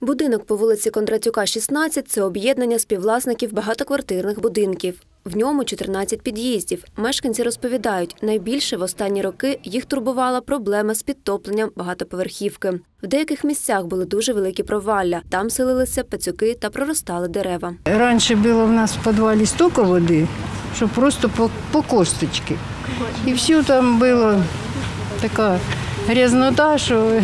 Будинок по вулиці Кондратюка, 16 – це об'єднання співвласників багатоквартирних будинків. В ньому 14 під'їздів. Мешканці розповідають, найбільше в останні роки їх турбувала проблема з підтопленням багатоповерхівки. В деяких місцях були дуже великі провалля. Там селилися пацюки та проростали дерева. Раньше было у нас в подвале столько воды, что просто по, по косточке. И все там было такая грязнота, что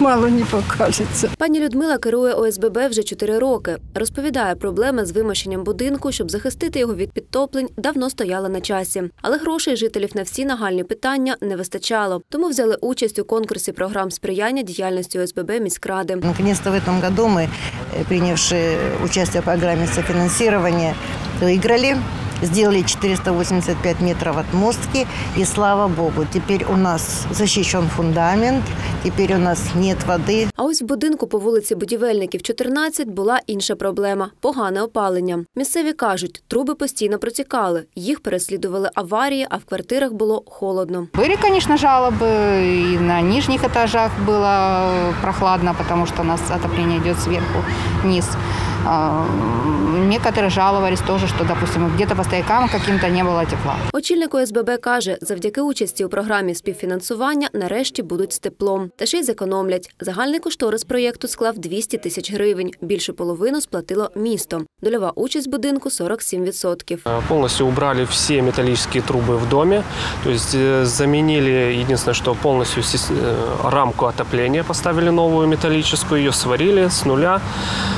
мало не покажется. Пані Людмила керує ОСББ вже 4 роки. Розповідає, проблема з вимощенням будинку, щоб захистити його від підтоплень, давно стояла на часі. Але грошей жителів на всі нагальні питання не вистачало. Тому взяли участь у конкурсі програм сприяння діяльності ОСББ міськради. Наконец-то в этом году мы, э, принявшие участие в программе софинансирования, выиграли. Сделали 485 метров отмостки, и слава богу, теперь у нас защищен фундамент, теперь у нас нет воды. А ось в будинку по вулиці Будівельників, 14, була інша проблема – погане опалення. Місцеві кажуть, труби постійно протікали, їх переслідували аварії, а в квартирах було холодно. Были, конечно, жалобы, и на нижних этажах было прохладно, потому что у нас отопление идет сверху вниз. А, Некоторые жаловались тоже, что, допустим, где-то по стоякам каким-то не было тепла. Очільник ОСББ каже, завдяки участі у програмі співфінансування нарешті будуть з теплом. Та ще й зекономлять. Загальний кошторис проєкту склав 200 тисяч гривень. Більше половину сплатило місто. Дольова участь будинку – 47%. Э, Полностью убрали все металлические трубы в доме, то есть э, заменили, единственное, что полностью сис- э, рамку отопления поставили новую металлическую, ее сварили с нуля,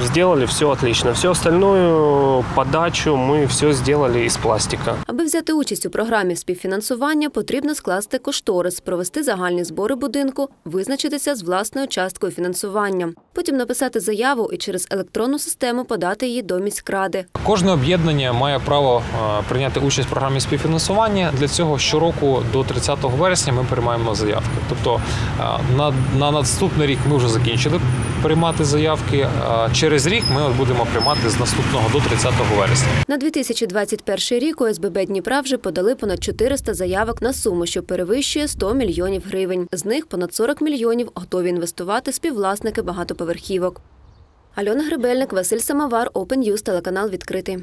сделали все отлично. Все остальную подачу мы все сделали из пластика. Аби взяти участь у програмі співфінансування, потрібно скласти кошторис, провести загальні збори будинку, визначитися з власною часткою фінансування. Потім написати заяву і через електронну систему подати її до міськради. Кожне об'єднання має право е, прийняти участь в програмі співфінансування. Для цього щороку до 30 вересня ми приймаємо заявки. Тобто е, на, на наступний рік ми вже закінчили приймати заявки. Через рік ми будемо приймати з наступного до 30 вересня. На 2021 рік ОСББ Дніпра вже подали понад 400 заявок на суму, що перевищує 100 мільйонів гривень. З них понад 40 мільйонів готові інвестувати співвласники багатоповерхівок. Альона Грибельник, Василь Самовар, Open News, телеканал відкритий.